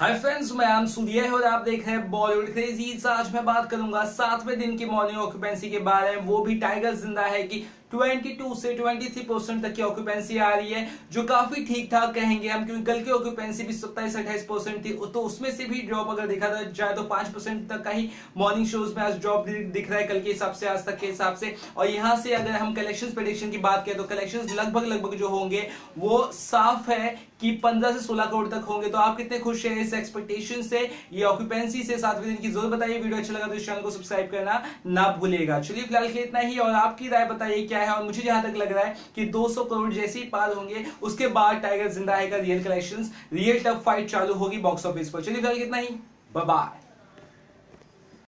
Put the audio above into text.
Hi friends मैं आम सूर्य और आप देख रहे हैं बॉलीवुड क्रेजी आज मैं बात करूँगा सातवें दिन की मॉर्निंग ऑक्यूपेंसी के बारे में। वो भी टाइगर ज़िंदा है कि 22 से 23 परसेंट तक की ऑक्यूपेंसी आ रही है, जो काफ़ी ठीक ठाक कहेंगे हम, क्योंकि कल की ऑक्यूपेंसी भी सत्ताईस, अट्ठाईस परसेंट थी तो उसमें से भी ड्रॉप अगर देखा जाए तो पाँच परसेंट तक का ही मॉर्निंग शोज़ में आज ड्रॉप दिख रहा है कल के हिसाब से, आज तक के हिसाब से। और यहाँ से अगर हम कलेक्शन प्रोडिक्शन की बात करें तो कलेक्शन लगभग लगभग जो होंगे, वो साफ़ है कि 15 से 16 करोड़ तक होंगे। तो आप कितने खुश हैं इस एक्सपेक्टेशन से, ये ऑक्यूपेंसी से सातवें दिन की, ज़रूर बताइए। वीडियो अच्छा लगा तो इस चैनल को सब्सक्राइब करना ना भूलेगा चलिए, फ़िलहाल के इतना ही, और आपकी राय बताइए क्या है और मुझे जहाँ तक लग रहा है कि 200 करोड़ जैसे ही पार होंगे, उसके बाद टाइगर ज़िंदा का real collection real tough fight चालू होगी बॉक्स ऑफ़िस पर। चलिए फ़िलहाल कितना ही। बाय